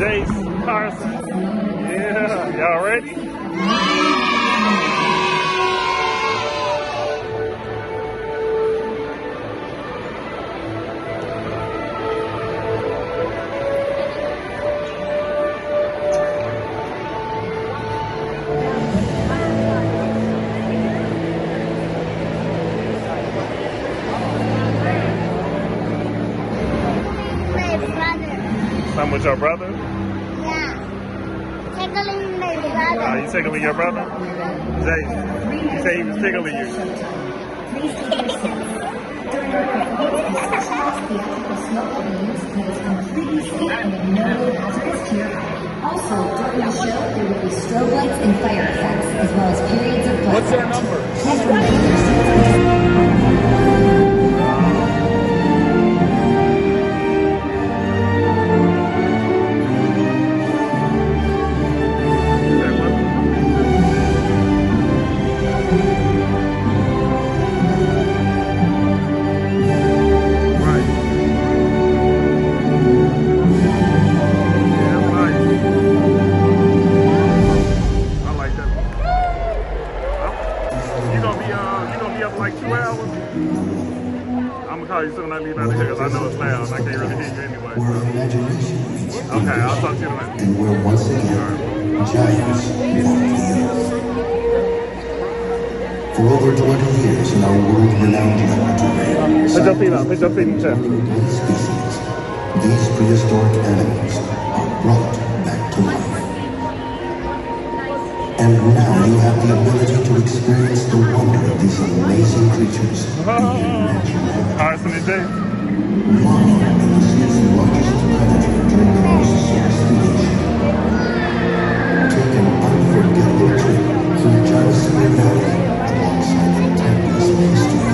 Jace, Carson. Yeah, y'all ready? I'm with your brother? Are brother. tickling your brother? Jay, you say he was tickling you. Please take your seats. During our performance, the theatrical smoke that we use is completely safe and with no hazards to your body. Also, during the show, there will be strobe lights and fire effects, as well as periods of black. What's their number? Put your feet in the chair. these species, these prehistoric animals are brought back to life. And now you have the ability to experience the wonder of these amazing creatures. Carson and Jay. Marvel at the sea's largest predator during the most sophistication. Take an unforgettable trip through Jarviston Valley alongside the timeless history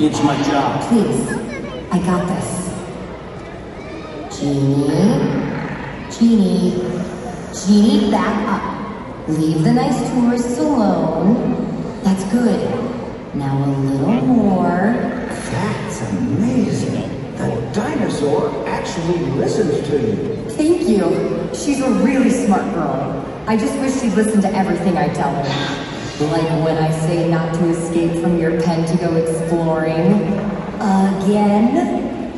It's my job. Please. I got this. Jeannie. Jeannie. Jeannie, back up. Leave the nice tourists alone. That's good. Now a little more. That's That's amazing. The dinosaur actually listens to you. Thank you. She's a really smart girl. I just wish she'd listen to everything I tell her. Like when I say not to escape from your pen to go exploring. Again?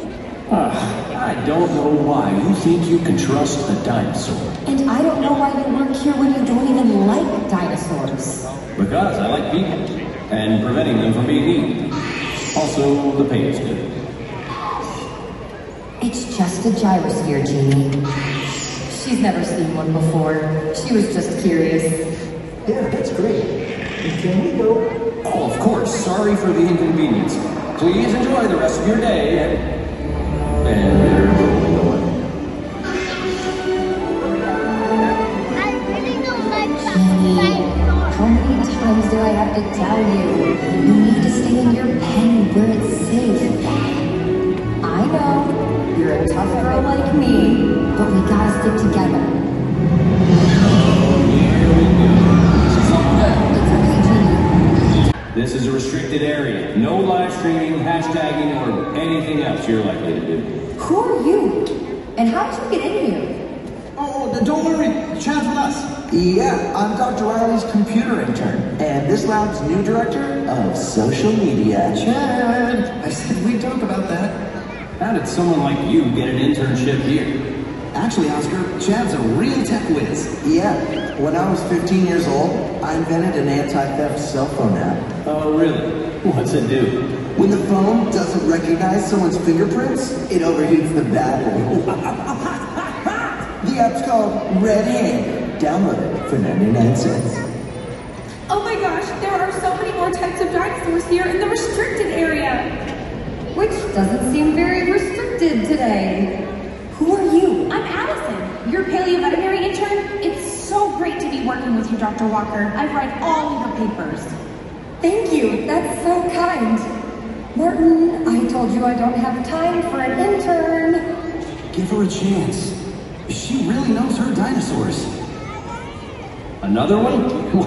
Ah, I don't know why you think you can trust a dinosaur. And I don't know why you work here when you don't even like dinosaurs. Because I like people and preventing them from being eaten. Also, the pay is good. It's just a gyrosphere, Jeannie. She's never seen one before. She was just curious. Yeah, that's great. Can we go? Oh, of course. Sorry for the inconvenience. Please enjoy the rest of your day and. And there you go. I really don't like Jeannie, dinosaurs. how many times do I have to tell you? You need to stay in your pen where it's safe. I know, you're a tough girl like me, but we gotta stick together. Else you're likely to do. Who are you? And how did you get in here? Oh, don't worry. Chad's with us. Yeah, I'm Dr. Riley's computer intern, and this lab's new director of social media. Chad! I said we'd talk about that. How did someone like you get an internship here? Actually, Oscar, Chad's a real tech whiz. Yeah, when I was 15 years old, I invented an anti-theft cell phone app. Oh, really? What's it do? When the phone doesn't recognize someone's fingerprints, it overheats the battery. the app's called Red Hand. Download it for 99 cents. Oh my gosh, there are so many more types of dinosaurs here in the restricted area. Which doesn't seem very restricted today. Who are you? I'm Allison, your paleoveterinary intern. It's so great to be working with you, Dr. Walker. I've read all of your papers. Thank you. That's so kind. Martin, I told you I don't have time for an intern. Give her a chance. She really knows her dinosaurs. Another one? What,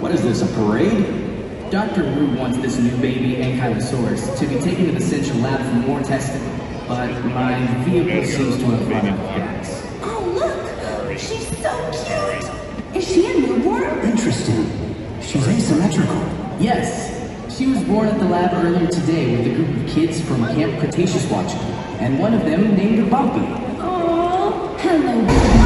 what is this, a parade? Dr. Wu wants this new baby Ankylosaurus to be taken to the central lab for more testing, but my vehicle seems to have run out of gas. Look! She's so cute! Is she a newborn? Interesting. She's asymmetrical. Yes, she was born at the lab earlier today with a group of kids from Camp Cretaceous watching, and one of them named her Bumpy. Oh, hello,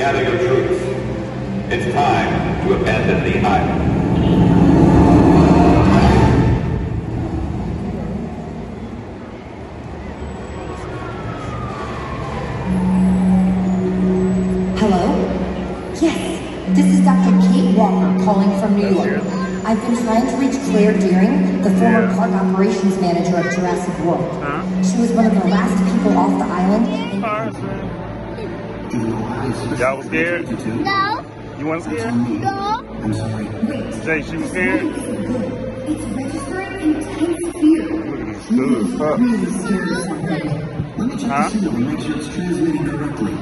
gather your troops. It's time to abandon the island. Hello? Yes, this is Dr. Kate Walker calling from New York. I've been trying to reach Claire Dearing, the former park operations manager of Jurassic World. She was one of the last people off the island. Y'all was scared? No, You weren't scared? no, I'm sorry. Jay, she was scared. It's registering intense fear. Look at this good. Huh? Really scared or something. Let me check Huh? the signal and make sure it's transmitting correctly.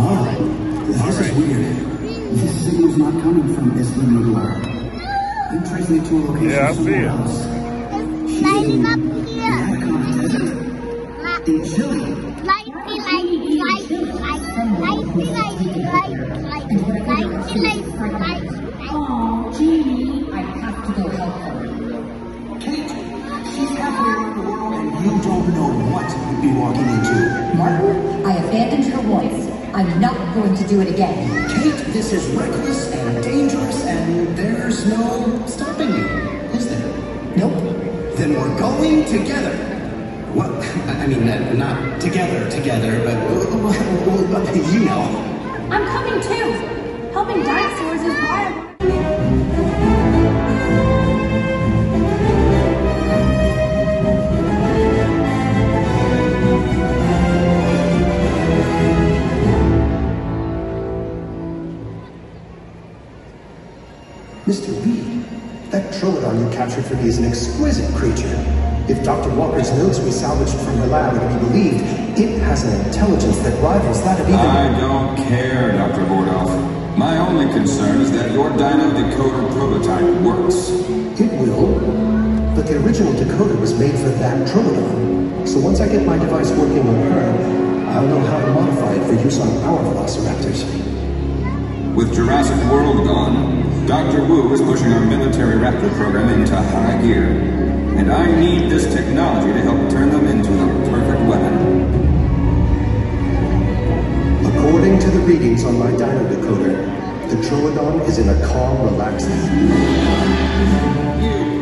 Ah, this is weird. This signal's not coming from Isla Nublar. I'm tracing it to a location Yeah, I see somewhere it. else. Lighting up here. Atacama Desert. I have to go help her. Kate, she's halfway around the world and you don't know what you'd be walking into. Martin, I abandoned her once. I'm not going to do it again. Kate, this is reckless and dangerous and there's no stopping you, is there? Nope. Then we're going together. Well, I mean, not together, together, but you know. I'm coming too. Helping dinosaurs is wild. Mr. Reed, that Troodon you captured for me is an exquisite creature. If Dr. Walker's notes we salvaged from her lab are to be believed, it has an intelligence that rivals that of even... I don't care, Dr. Bordoff. My only concern is that your Dino Decoder prototype works. It will, but the original decoder was made for that Troodon. So once I get my device working on her, I'll know how to modify it for use on our velociraptors. With Jurassic World gone, Dr. Wu is pushing our military raptor program into high gear. And I need this technology to help turn them into the perfect weapon. According to the readings on my Dino Decoder, the Troodon is in a calm, relaxed... You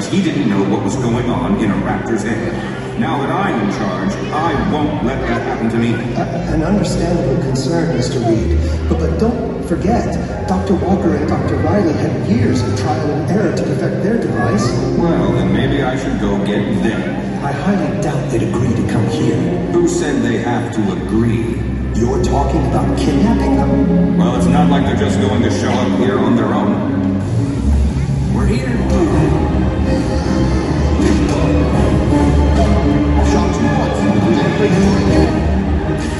because he didn't know what was going on in a raptor's head. Now that I'm in charge, I won't let that happen to me. A- An understandable concern, Mr. Reed. But, but don't forget, Dr. Walker and Dr. Riley had years of trial and error to perfect their device. Well, then maybe I should go get them. I highly doubt they'd agree to come here. Who said they have to agree? You're talking about kidnapping them? Well, it's not like they're just going to show up here on their own. We're here. for you.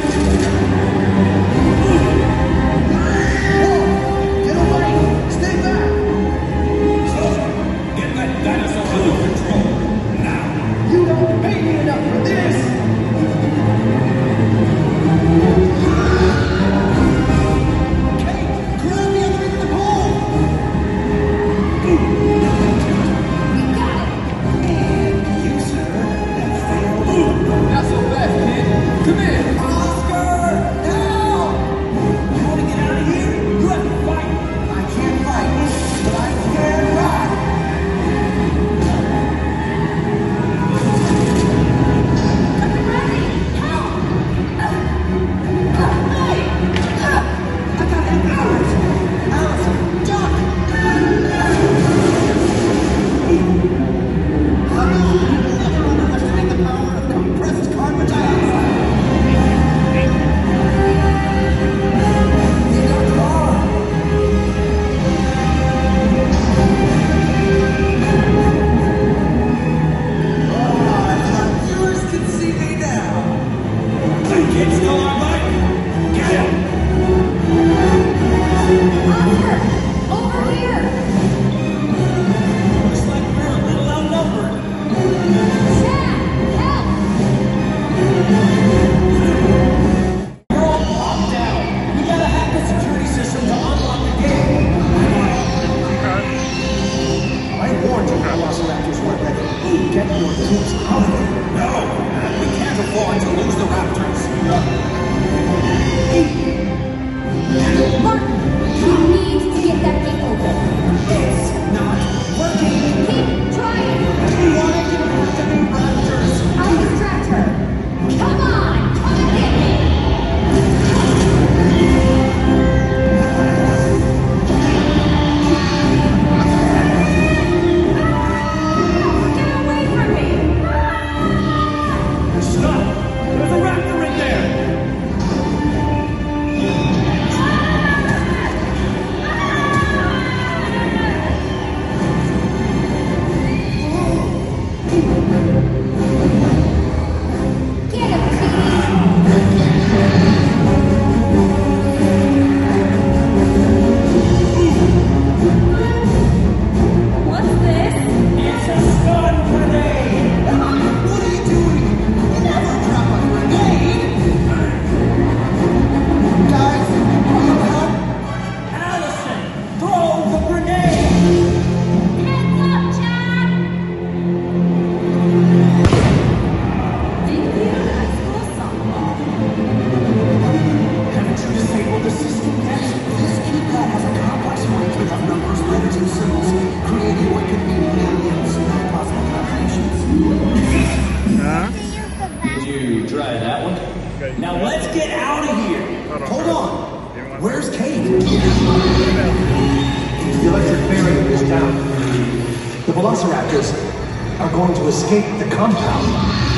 are going to escape the compound.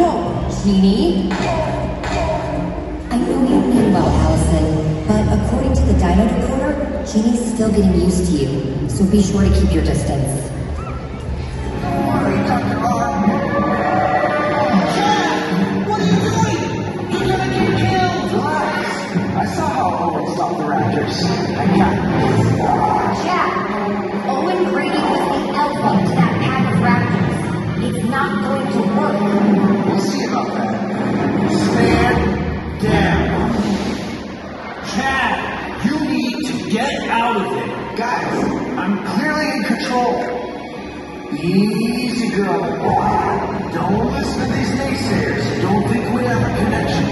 Whoa, I know you mean well, Allison, but according to the Dino Decoder, Keeney's still getting used to you, so be sure to keep your distance. the Raptors. I Owen the elbow to that pack of Raptors. It's not going to work. control. Easy, girl. Don't listen to these naysayers. Don't think we have a connection.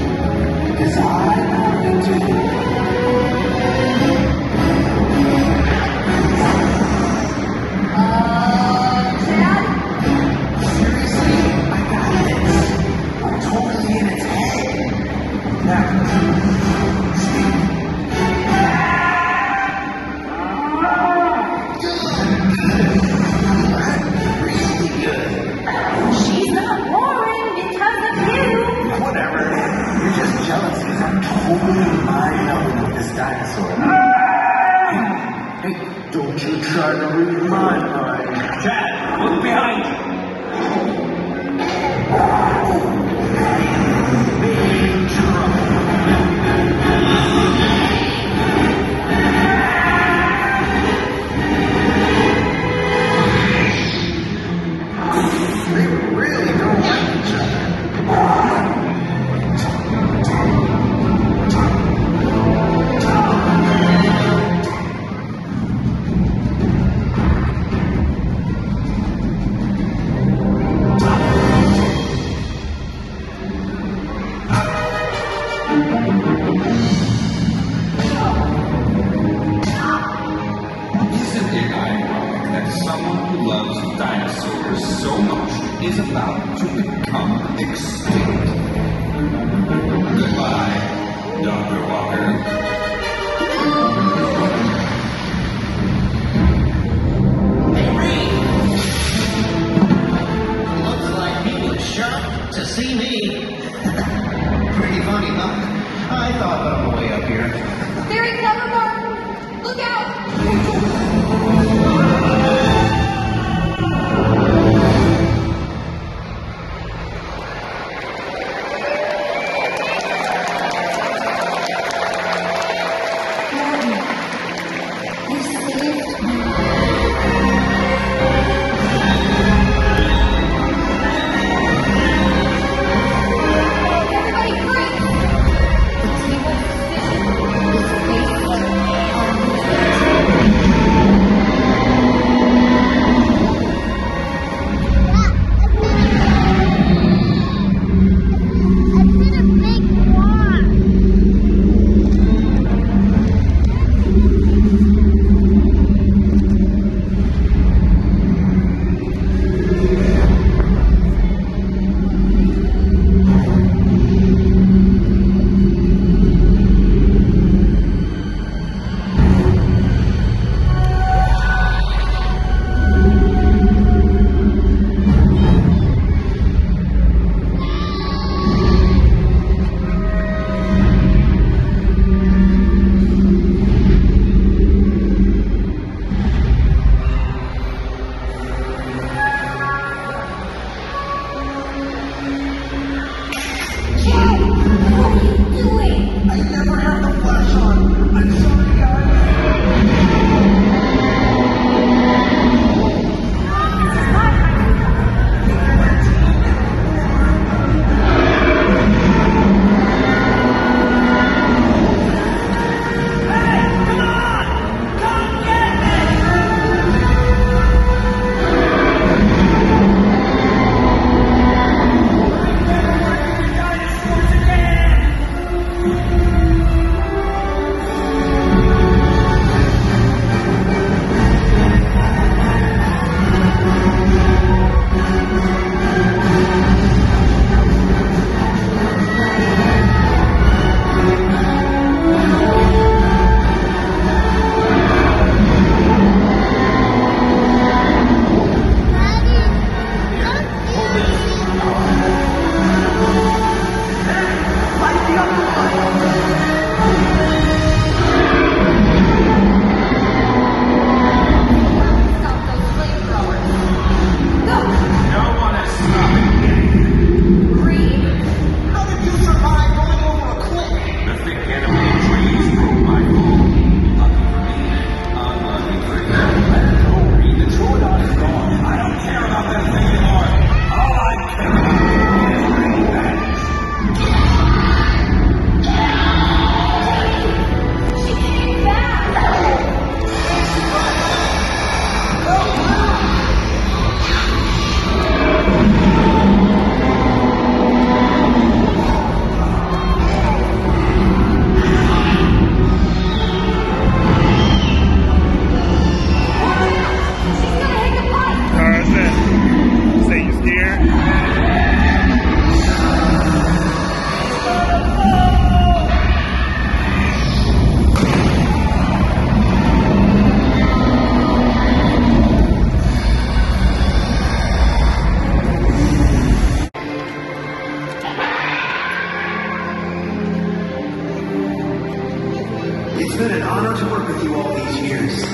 Been an honor to work with you all these years.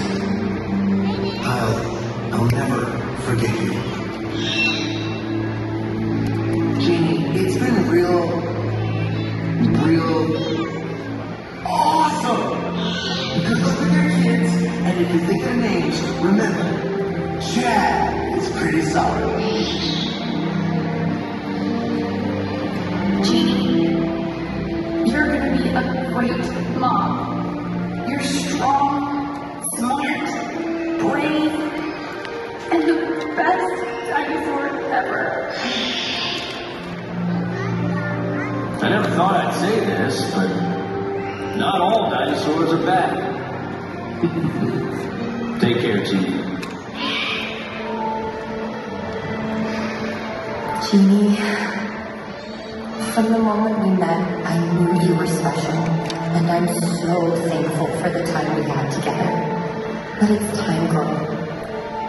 I'll, I'll never forget you. Jeannie, it's been real, real awesome! Good luck with your kids, and if you think of names, remember, Chad is pretty solid. Jeannie, you're gonna be a great mom. You're strong, smart, brave, and the best dinosaur ever. I never thought I'd say this, but not all dinosaurs are bad. Take care, Genie. Jeannie, from the moment we met, I knew you were special, and I'm so thankful for the time we had together. But it's time, girl.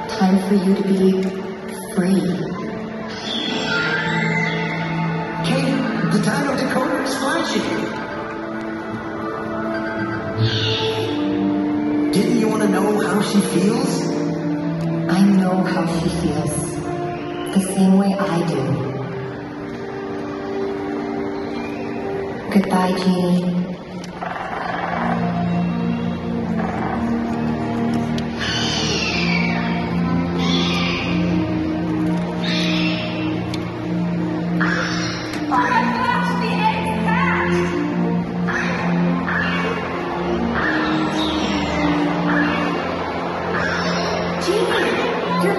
Time for you to be free. Kate, the Dino Decoder is flashing. Didn't you want to know how she feels? I know how she feels. The same way I do. Goodbye, Jeannie.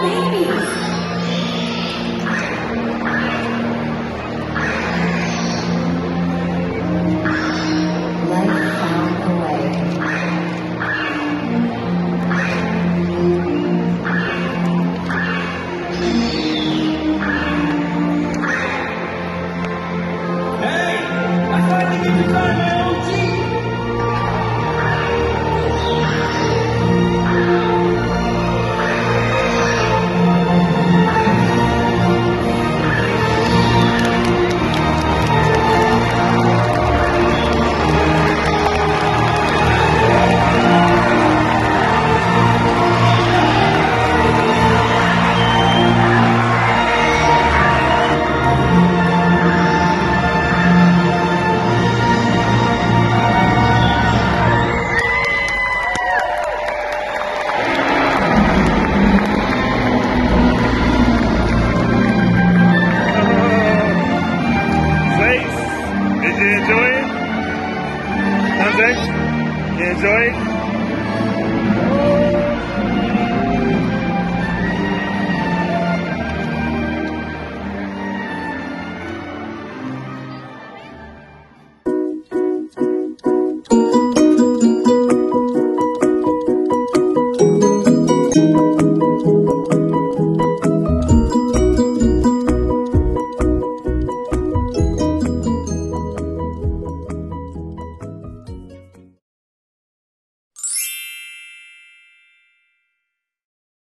Jeannie,